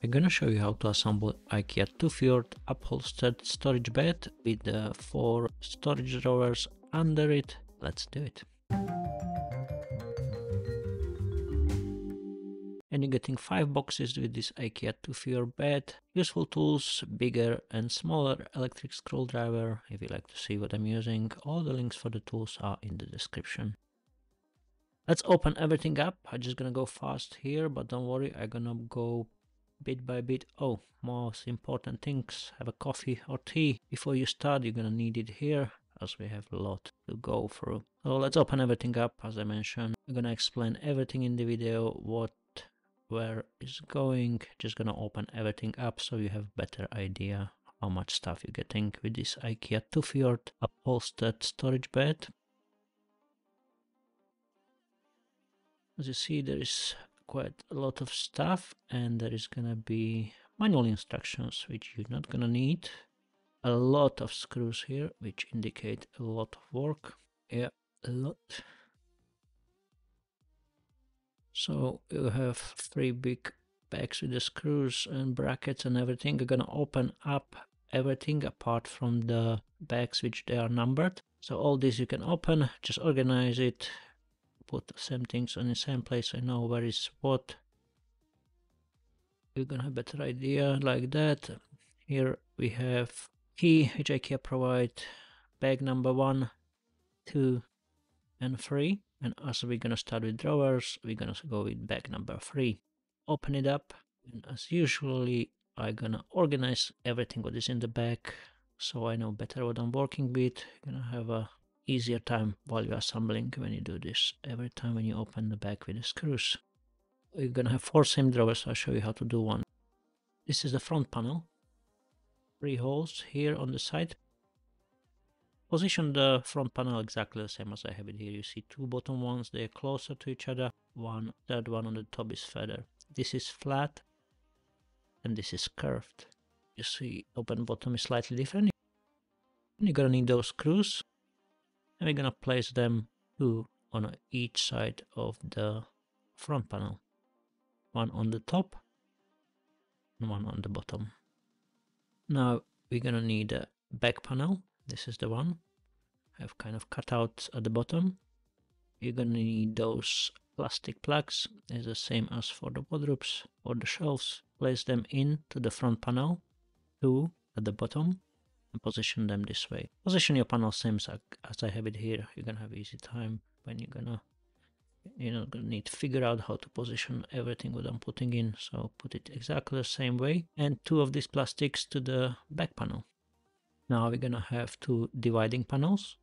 I'm gonna show you how to assemble IKEA TUFJORD upholstered storage bed with the four storage drawers under it. Let's do it. And you're getting five boxes with this IKEA TUFJORD bed. Useful tools, bigger and smaller electric screwdriver. If you like to see what I'm using, all the links for the tools are in the description. Let's open everything up. I'm just gonna go fast here, but don't worry, I'm gonna go bit by bit. Oh, most important things, have a coffee or tea. Before you start, you're gonna need it here as we have a lot to go through. So let's open everything up. As I mentioned, I'm gonna explain everything in the video, what where is going. Just gonna open everything up so you have better idea how much stuff you're getting with this IKEA TUFJORD upholstered storage bed. As you see, there is quite a lot of stuff and there is gonna be manual instructions which you're not gonna need. A lot of screws here which indicate a lot of work. Yeah a lot. So you have three big bags with the screws and brackets and everything. You're gonna open up everything apart from the bags which they are numbered. So all this you can open just organize it put the same things on the same place I know where is what. You're gonna have better idea like that. Here we have key which IKEA provide bag number one two and three. And as we're gonna start with drawers we're gonna go with bag number three. Open it up and as usually I'm gonna organize everything what is in the bag so I know better what I'm working with. gonna have a easier time while you're assembling when you do this. Every time when you open the back with the screws. You're gonna have four same drawers, I'll show you how to do one. This is the front panel. Three holes here on the side. Position the front panel exactly the same as I have it here. You see two bottom ones, they're closer to each other. One, third one on the top is further. This is flat and this is curved. You see open bottom is slightly different. You're gonna need those screws and we're gonna place them two on each side of the front panel. One on the top and one on the bottom. Now we're gonna need a back panel. This is the one. I have kind of cut out at the bottom. You're gonna need those plastic plugs. It's the same as for the wardrobes or the shelves. Place them into the front panel. Two at the bottom and position them this way. Position your panel same as I have it here. You're gonna have easy time when you're gonna you're not gonna need to figure out how to position everything what I'm putting in. So put it exactly the same way and two of these plastics to the back panel. Now we're gonna have two dividing panels.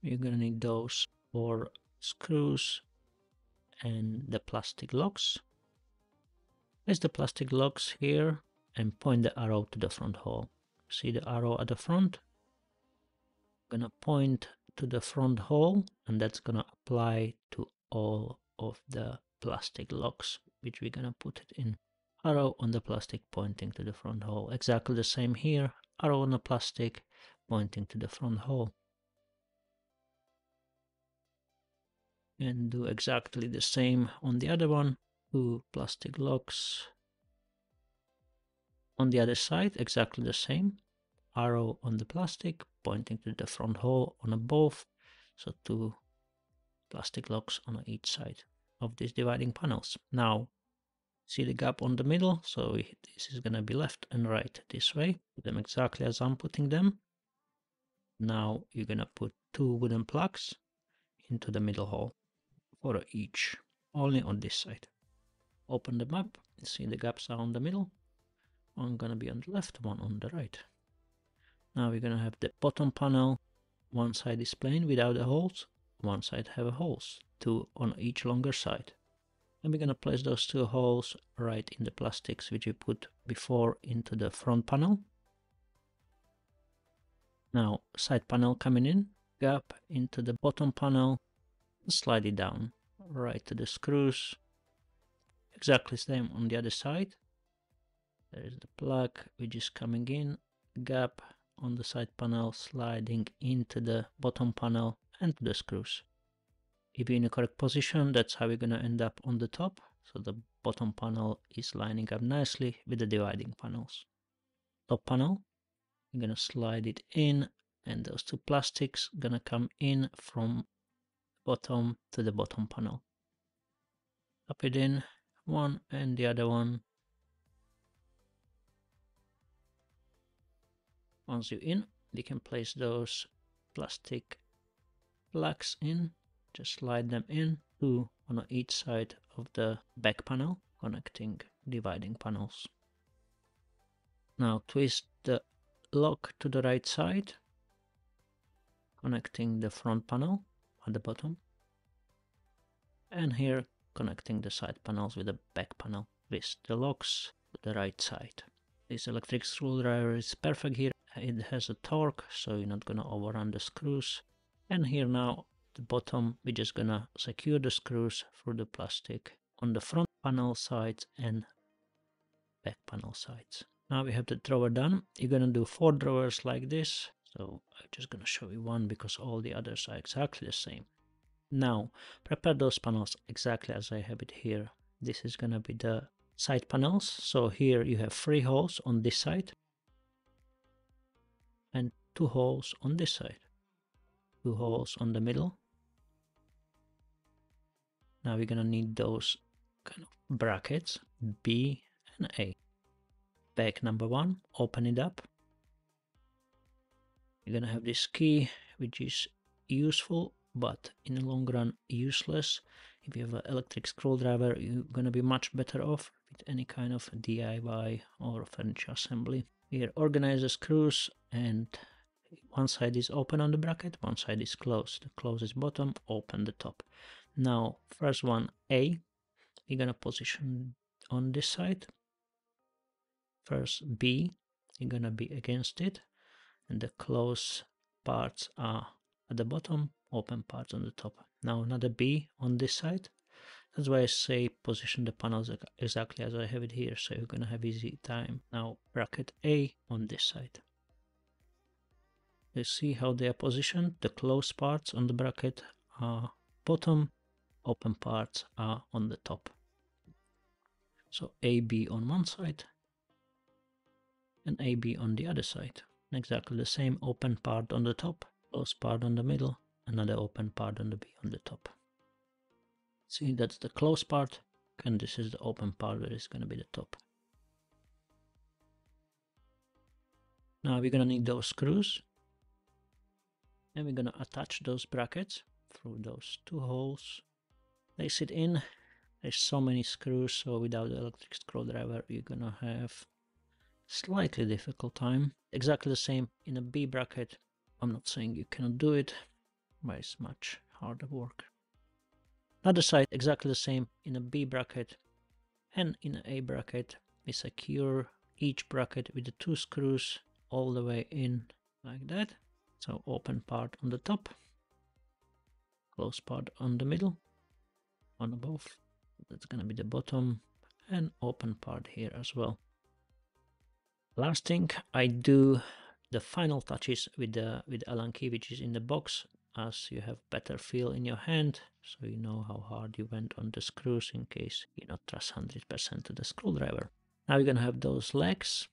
You're gonna need those for screws and the plastic locks. Place the plastic locks here and point the arrow to the front hole see the arrow at the front. Gonna point to the front hole and that's gonna apply to all of the plastic locks which we're gonna put it in. Arrow on the plastic pointing to the front hole. Exactly the same here. Arrow on the plastic pointing to the front hole. And do exactly the same on the other one. Two plastic locks on the other side, exactly the same. Arrow on the plastic pointing to the front hole on both. So two plastic locks on each side of these dividing panels. Now, see the gap on the middle? So this is going to be left and right this way. Put them exactly as I'm putting them. Now you're going to put two wooden plugs into the middle hole for each, only on this side. Open them up, see the gaps are on the middle one gonna be on the left, one on the right. Now we're gonna have the bottom panel, one side is plain without the holes, one side have holes, two on each longer side. And we're gonna place those two holes right in the plastics which we put before into the front panel. Now side panel coming in, gap into the bottom panel, slide it down right to the screws. Exactly same on the other side there is the plug which is coming in gap on the side panel sliding into the bottom panel and the screws if you're in the correct position that's how going to end up on the top so the bottom panel is lining up nicely with the dividing panels. Top panel, I'm gonna slide it in and those two plastics gonna come in from bottom to the bottom panel. Up it in, one and the other one. Once you're in, we can place those plastic plugs in, just slide them in, two on each side of the back panel, connecting dividing panels. Now twist the lock to the right side, connecting the front panel at the bottom. And here connecting the side panels with the back panel with the locks to the right side. This electric screwdriver is perfect here. It has a torque, so you're not gonna overrun the screws. And here now, the bottom, we're just gonna secure the screws through the plastic on the front panel sides and back panel sides. Now we have the drawer done. You're gonna do four drawers like this. So I'm just gonna show you one because all the others are exactly the same. Now, prepare those panels exactly as I have it here. This is gonna be the side panels. So here you have three holes on this side and two holes on this side. Two holes on the middle. Now we're gonna need those kind of brackets B and A. Back number one, open it up. You're gonna have this key which is useful but in the long run useless. If you have an electric screwdriver, you're gonna be much better off with any kind of DIY or furniture assembly. Here, organize the screws and one side is open on the bracket, one side is closed. The closest bottom, open the top. Now, first one, A, you're gonna position on this side. First, B, you're gonna be against it, and the close parts are at the bottom, open parts on the top. Now another B on this side. That's why I say position the panels exactly as I have it here, so you're gonna have easy time. Now bracket A on this side. You see how they are positioned? The closed parts on the bracket are bottom, open parts are on the top. So AB on one side and AB on the other side. Exactly the same open part on the top, closed part on the middle, another open part on the B on the top. See, that's the closed part, and this is the open part where it's going to be the top. Now we're going to need those screws, and we're to attach those brackets through those two holes. Place it in. There's so many screws, so without the electric screwdriver, you're to have slightly difficult time. Exactly the same in a B bracket. I'm not saying you cannot do it, but it's much harder work. another side exactly the same in a B bracket and in an A bracket. We secure each bracket with the two screws all the way in like that. So open part on the top, close part on the middle, on above. That's gonna be the bottom and open part here as well. Last thing I do the final touches with the with Allen key which is in the box as you have better feel in your hand so you know how hard you went on the screws in case you not trust 100% to the screwdriver. Now we're gonna have those legs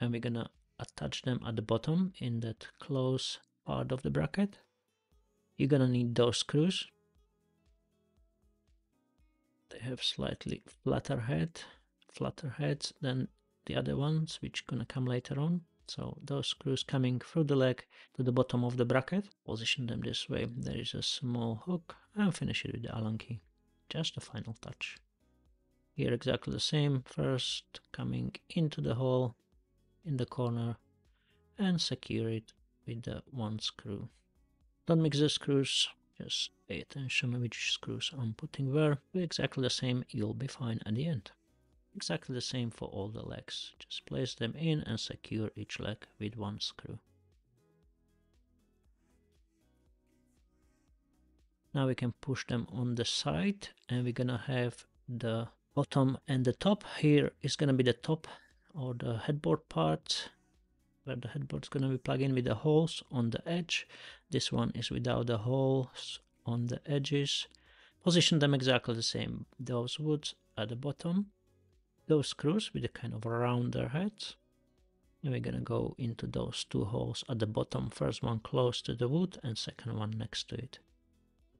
and we're gonna attach them at the bottom in that close part of the bracket. You're gonna need those screws. They have slightly flatter head, flatter heads than the other ones which gonna come later on. So those screws coming through the leg to the bottom of the bracket, position them this way. There is a small hook and finish it with the Allen key. Just a final touch. Here exactly the same, first coming into the hole in the corner and secure it with the one screw. Don't mix the screws, just pay attention which screws I'm putting where. Do exactly the same, you'll be fine at the end. Exactly the same for all the legs. Just place them in and secure each leg with one screw. Now we can push them on the side and we're gonna have the bottom and the top. Here is gonna be the top or the headboard part where the headboard is gonna be plugged in with the holes on the edge. This one is without the holes on the edges. Position them exactly the same. Those woods at the bottom, those screws with a kind of rounder heads. And we're gonna go into those two holes at the bottom, first one close to the wood and second one next to it.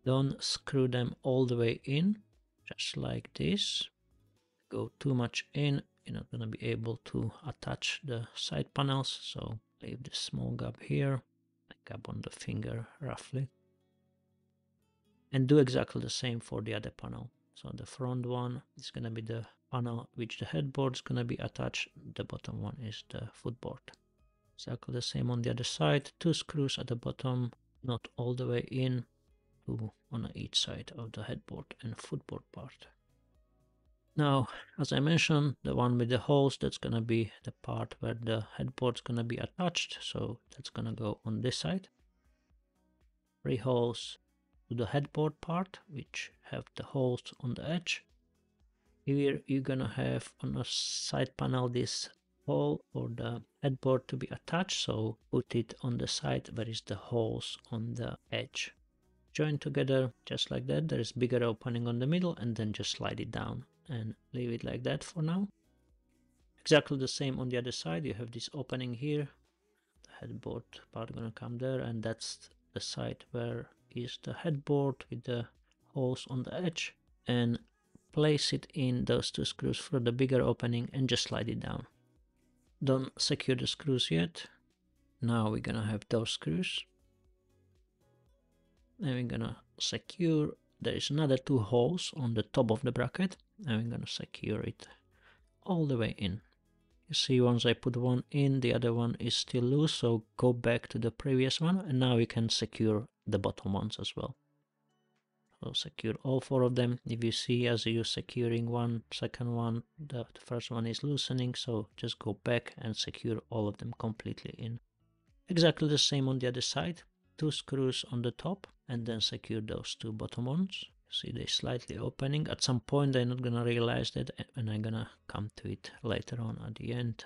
Don't screw them all the way in, just like this. Go too much in, you're not gonna be able to attach the side panels, so leave this small gap here, a gap on the finger roughly. And do exactly the same for the other panel. So the front one is gonna be the panel which the headboard is gonna be attached. The bottom one is the footboard. Exactly the same on the other side. Two screws at the bottom, not all the way in, two on each side of the headboard and footboard part. Now, as I mentioned, the one with the holes, that's gonna be the part where the headboard's gonna be attached. So that's gonna go on this side. Three holes to the headboard part, which have the holes on the edge. Here you're gonna have on a side panel this hole for the headboard to be attached. So put it on the side where is the holes on the edge. Join together just like that. There is bigger opening on the middle and then just slide it down and leave it like that for now. Exactly the same on the other side. You have this opening here. The headboard part gonna come there and that's the side where is the headboard with the holes on the edge and place it in those two screws for the bigger opening and just slide it down. Don't secure the screws yet. Now we're gonna have those screws. And we're gonna secure, there is another two holes on the top of the bracket we're gonna secure it all the way in. You see once I put one in, the other one is still loose, so go back to the previous one and now we can secure the bottom ones as well. So secure all four of them. If you see as you're securing one, second one, the first one is loosening, so just go back and secure all of them completely in. Exactly the same on the other side. Two screws on the top and then secure those two bottom ones. See they slightly opening. At some point they're not gonna realize that and I'm gonna come to it later on at the end.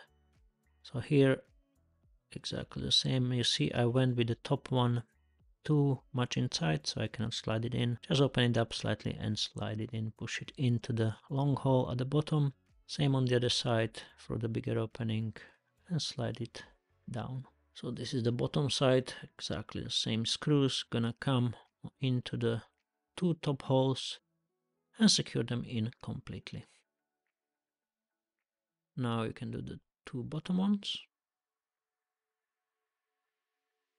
So here exactly the same. You see I went with the top one too much inside so I cannot slide it in. Just open it up slightly and slide it in, push it into the long hole at the bottom. Same on the other side for the bigger opening and slide it down. So this is the bottom side, exactly the same screws gonna come into the two top holes and secure them in completely. Now you can do the two bottom ones.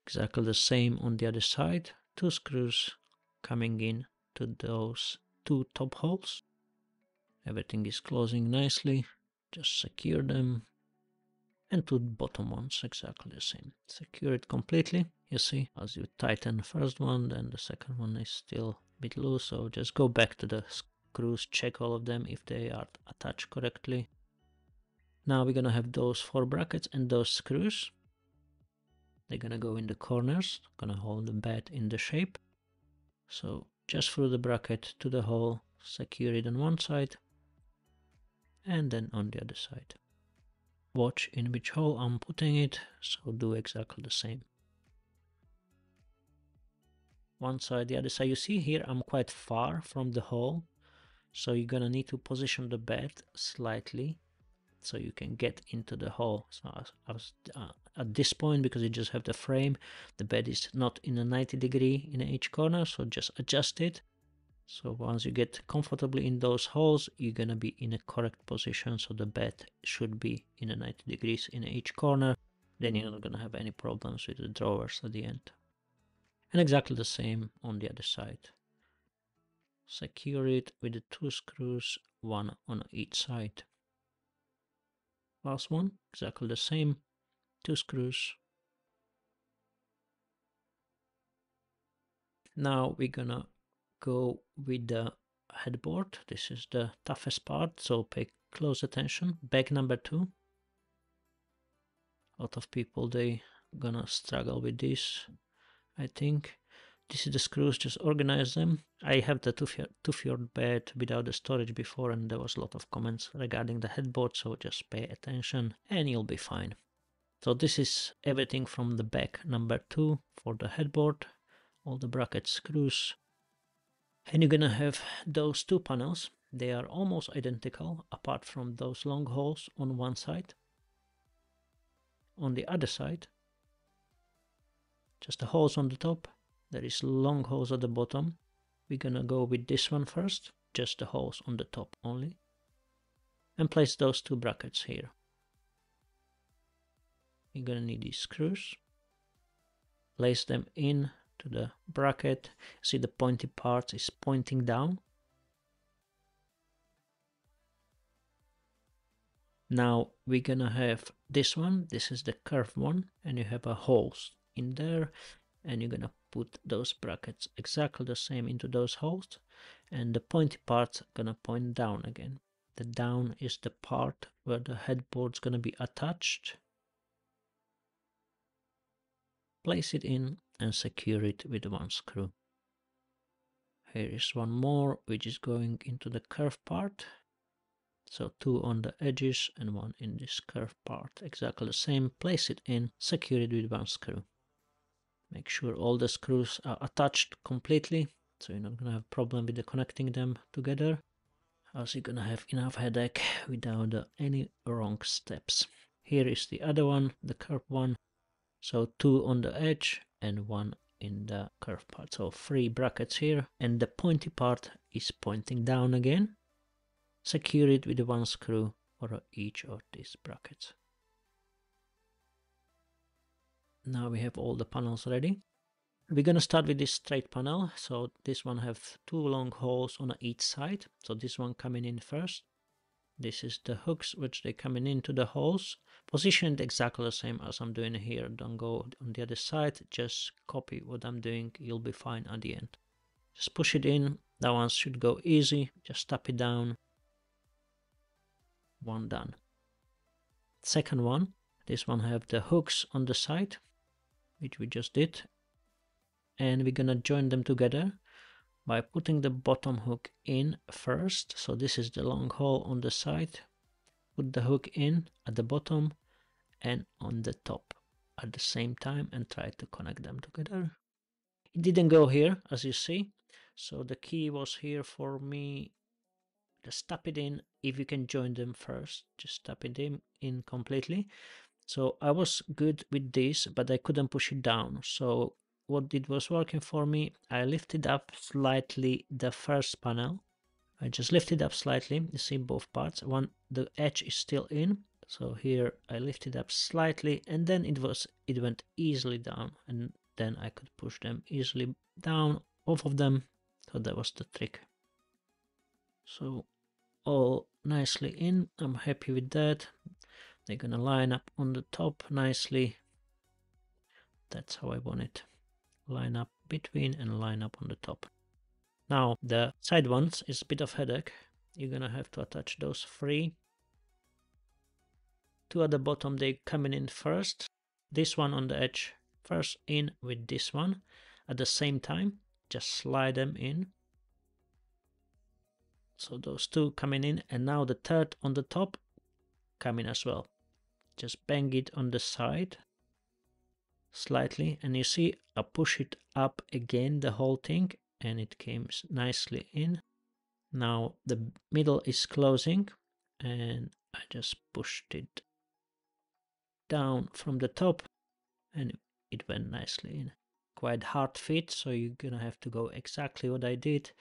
Exactly the same on the other side. Two screws coming in to those two top holes. Everything is closing nicely. Just secure them. And two bottom ones exactly the same. Secure it completely. You see as you tighten the first one then the second one is still bit loose so just go back to the screws check all of them if they are attached correctly now we're gonna have those four brackets and those screws they're gonna go in the corners, gonna hold the bed in the shape. So just through the bracket to the hole, secure it on one side and then on the other side. Watch in which hole I'm putting it, so do exactly the same. One side, the other side. You see here I'm quite far from the hole, so you're gonna need to position the bed slightly so you can get into the hole. So I was, uh, at this point, because you just have the frame, the bed is not in a 90 degree in each corner, so just adjust it. So once you get comfortably in those holes, you're gonna be in a correct position, so the bed should be in a 90 degrees in each corner. Then you're not gonna have any problems with the drawers at the end. And exactly the same on the other side. Secure it with the two screws, one on each side. Last one exactly the same two screws. Now we're gonna go with the headboard. This is the toughest part so pay close attention. Bag number two. A lot of people they gonna struggle with this i think this is the screws, just organize them. I have the TUFJORD bed without the storage before and there was a lot of comments regarding the headboard, so just pay attention and you'll be fine. So this is everything from the back number two for the headboard, all the bracket screws. And you're gonna have those two panels. they are almost identical apart from those long holes on one side. On the other side, just the holes on the top, there is long holes at the bottom. We're gonna go with this one first, just the holes on the top only. And place those two brackets here. You're gonna need these screws. Place them in to the bracket. See the pointy part is pointing down. Now we're gonna have this one, this is the curved one, and you have a holes in there, and you're gonna put those brackets exactly the same into those holes, and the pointy part's gonna point down again. The down is the part where the headboard's gonna be attached. Place it in and secure it with one screw. Here is one more, which is going into the curved part. So two on the edges and one in this curved part. Exactly the same. Place it in, secure it with one screw. Make sure all the screws are attached completely. So you're not to have problem with the connecting them together. As you're to have enough headache without uh, any wrong steps. Here is the other one, the curved one. So two on the edge and one in the curved part. So three brackets here and the pointy part is pointing down again. Secure it with one screw for each of these brackets. Now we have all the panels ready. We're gonna start with this straight panel. So this one have two long holes on each side. So this one coming in first. This is the hooks which they coming into the holes. Positioned exactly the same as I'm doing here. Don't go on the other side. Just copy what I'm doing. You'll be fine at the end. Just push it in. That one should go easy. Just tap it down one done. Second one, this one have the hooks on the side, which we just did. And we're gonna join them together by putting the bottom hook in first. So this is the long hole on the side. Put the hook in at the bottom and on the top at the same time and try to connect them together. It didn't go here as you see. So the key was here for me just tap it in if you can join them first just tap it in, in completely so I was good with this but I couldn't push it down. So what it was working for me I lifted up slightly the first panel. I just lifted up slightly you see both parts. One the edge is still in. So here I lifted up slightly and then it was it went easily down and then I could push them easily down both of them. So that was the trick. So all nicely in. I'm happy with that they're gonna line up on the top nicely. That's how i want it. Line up between and line up on the top. Now the side ones is a bit of headache. You're gonna have to attach those three. Two at the bottom they coming in first. This one on the edge first in with this one. At the same time just slide them in. So those two coming in and now the third on the top coming as well. Just bang it on the side slightly and you see I push it up again the whole thing and it came nicely in. Now the middle is closing and I just pushed it down from the top and it went nicely in. Quite hard fit so you're gonna have to go exactly what I did.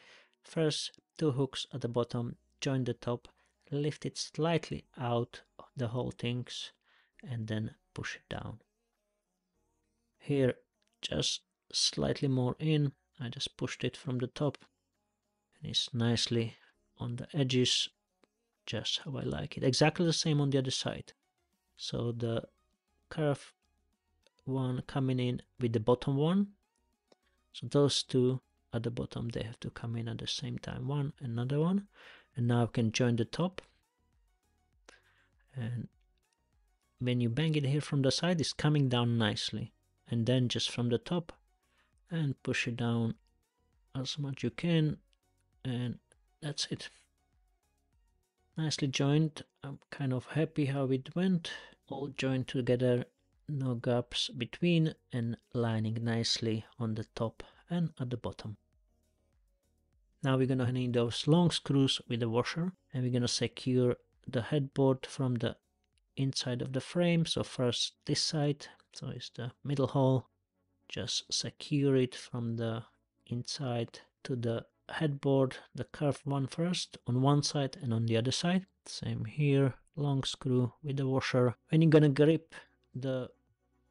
First two hooks at the bottom, join the top, lift it slightly out the whole things and then push it down. Here just slightly more in, I just pushed it from the top and it's nicely on the edges just how I like it. Exactly the same on the other side. So the curve one coming in with the bottom one. So those two at the bottom they have to come in at the same time one another one and now I can join the top and when you bang it here from the side it's coming down nicely. And then just from the top and push it down as much you can. And that's it. Nicely joined. I'm kind of happy how it went. All joined together. No gaps between and lining nicely on the top and at the bottom. Now we're gonna need those long screws with the washer. And we're gonna secure the headboard from the inside of the frame. So first this side, so it's the middle hole. Just secure it from the inside to the headboard, the curved one first on one side and on the other side. Same here, long screw with the washer. When you're gonna grip the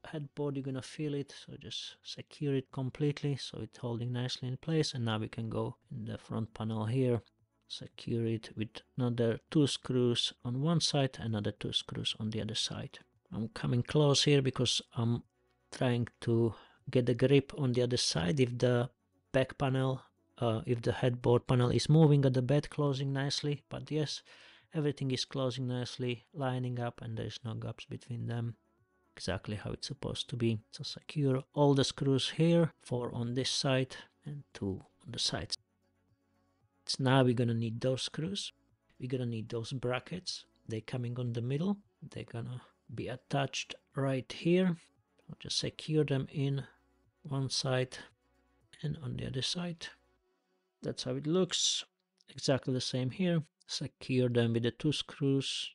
headboard, you're gonna feel it, so just secure it completely so it's holding nicely in place. And now we can go in the front panel here, secure it with another two screws on one side, another two screws on the other side. I'm coming close here because I'm trying to get the grip on the other side. If the back panel uh, if the headboard panel is moving at the bed closing nicely. But yes everything is closing nicely lining up and there's no gaps between them. Exactly how it's supposed to be. So secure all the screws here four on this side and two on the sides now we're gonna need those screws. We're gonna need those brackets. They're coming on the middle. They're gonna be attached right here. I'll just secure them in one side and on the other side. That's how it looks. Exactly the same here. Secure them with the two screws.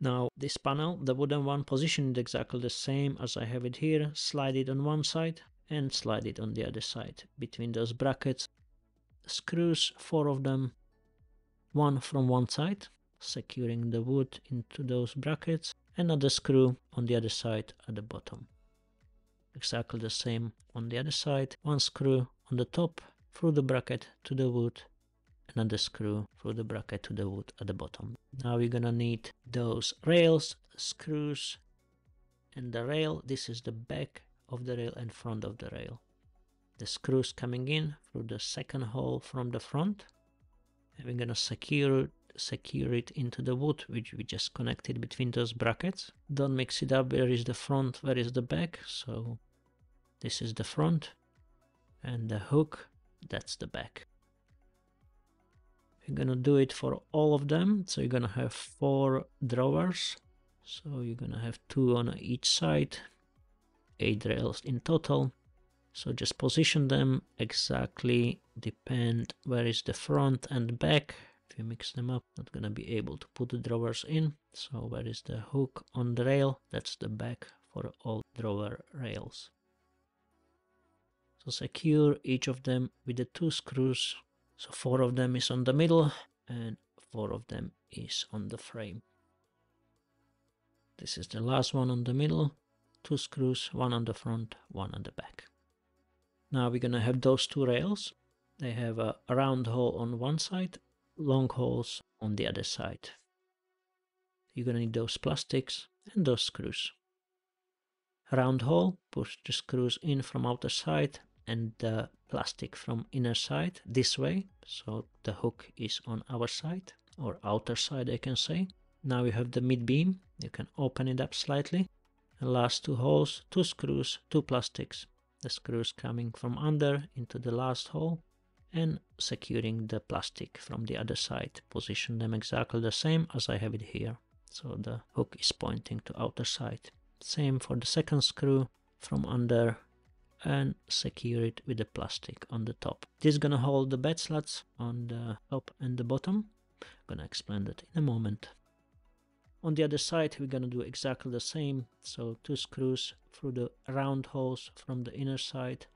Now this panel the wooden one positioned exactly the same as I have it here. Slide it on one side and slide it on the other side between those brackets screws four of them one from one side securing the wood into those brackets another screw on the other side at the bottom. Exactly the same on the other side one screw on the top through the bracket to the wood another screw through the bracket to the wood at the bottom. Now we're gonna need those rails screws and the rail. This is the back of the rail and front of the rail the screws coming in through the second hole from the front. And we're gonna secure secure it into the wood which we just connected between those brackets. Don't mix it up. Where is the front? Where is the back? So this is the front and the hook that's the back. You're gonna do it for all of them. So you're gonna have four drawers. So you're gonna have two on each side eight rails in total so just position them exactly depend where is the front and back. If you mix them up not gonna be able to put the drawers in. So where is the hook on the rail? That's the back for all drawer rails. So secure each of them with the two screws. So four of them is on the middle and four of them is on the frame. This is the last one on the middle. Two screws one on the front one on the back now we're gonna have those two rails. They have a round hole on one side long holes on the other side. You're gonna need those plastics and those screws. Round hole push the screws in from outer side and the plastic from inner side this way. So the hook is on our side or outer side I can say. Now you have the mid beam. You can open it up slightly. And last two holes two screws two plastics the screws coming from under into the last hole and securing the plastic from the other side position them exactly the same as I have it here so the hook is pointing to outer side same for the second screw from under and secure it with the plastic on the top. This is gonna hold the bed slats on the top and the bottom. I'm gonna explain that in a moment. On the other side, we're gonna do exactly the same. So two screws through the round holes from the inner side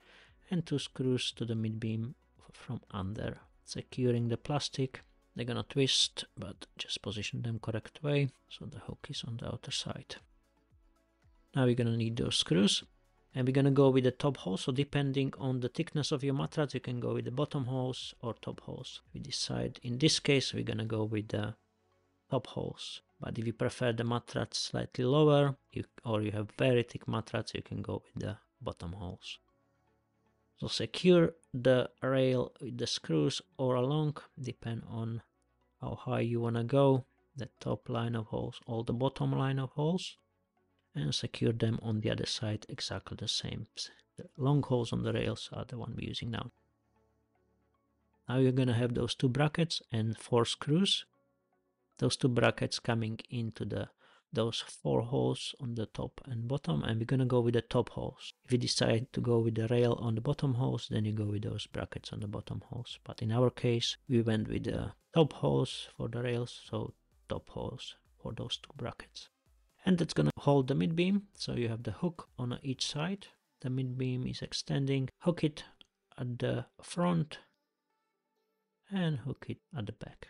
and two screws to the mid beam from under, securing the plastic. They're gonna twist, but just position them correct way so the hook is on the outer side. Now we're gonna need those screws and we're gonna go with the top hole so depending on the thickness of your mattress you can go with the bottom holes or top holes we decide in this case we're gonna go with the top holes but if you prefer the mattress slightly lower you, or you have very thick mattress you can go with the bottom holes so secure the rail with the screws or along depend on how high you want to go the top line of holes or the bottom line of holes and secure them on the other side exactly the same. The long holes on the rails are the one we're using now. Now you're gonna have those two brackets and four screws. Those two brackets coming into the those four holes on the top and bottom and we're gonna go with the top holes. If you decide to go with the rail on the bottom holes, then you go with those brackets on the bottom holes. But in our case, we went with the top holes for the rails, so top holes for those two brackets. And that's gonna hold the mid beam, so you have the hook on each side. The mid beam is extending, hook it at the front and hook it at the back.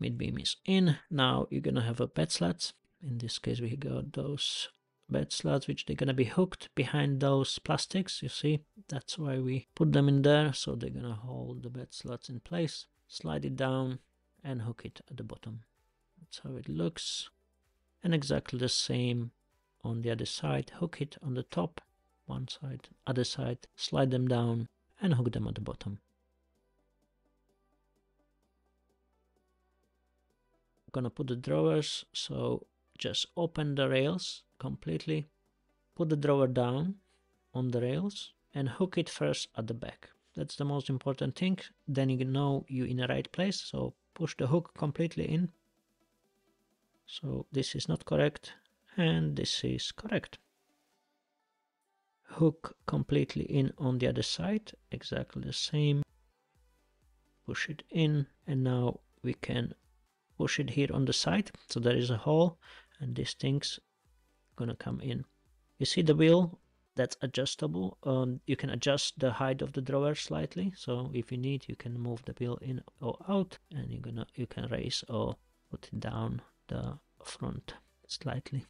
Mid beam is in. Now you're gonna have a bed slats. In this case, we got those bed slats which they're gonna be hooked behind those plastics. You see, that's why we put them in there. So they're gonna hold the bed slats in place. Slide it down and hook it at the bottom. That's how it looks. And exactly the same on the other side. Hook it on the top, one side, other side, slide them down and hook them at the bottom. Gonna put the drawers, so just open the rails completely, put the drawer down on the rails and hook it first at the back. That's the most important thing. Then you know you're in the right place. So push the hook completely in. So this is not correct and this is correct hook completely in on the other side exactly the same push it in and now we can push it here on the side. So there is a hole and these things gonna come in. You see the wheel? That's adjustable. Um, you can adjust the height of the drawer slightly. So if you need you can move the wheel in or out and you're gonna you can raise or put down the front slightly.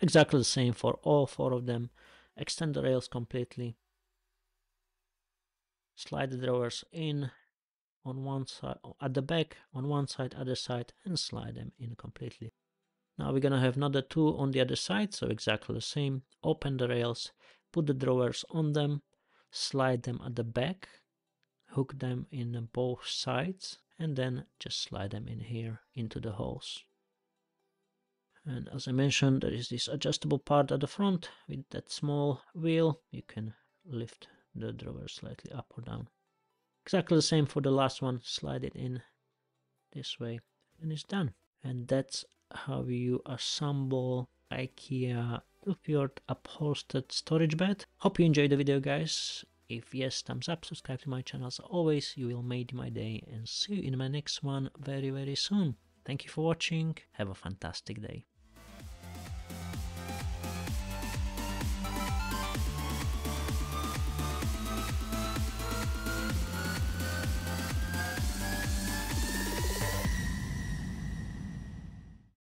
Exactly the same for all four of them. Extend the rails completely, slide the drawers in on one side, at the back, on one side, other side, and slide them in completely. Now we're gonna have another two on the other side, so exactly the same. Open the rails, put the drawers on them, slide them at the back, hook them in both sides, and then just slide them in here into the holes. And as I mentioned, there is this adjustable part at the front with that small wheel. You can lift the drawer slightly up or down. Exactly the same for the last one. Slide it in this way and it's done. And that's how you assemble IKEA TUFJORD upholstered storage bed. Hope you enjoyed the video guys. If yes, thumbs up, subscribe to my channel as always, you will make my day and see you in my next one very very soon. Thank you for watching, have a fantastic day.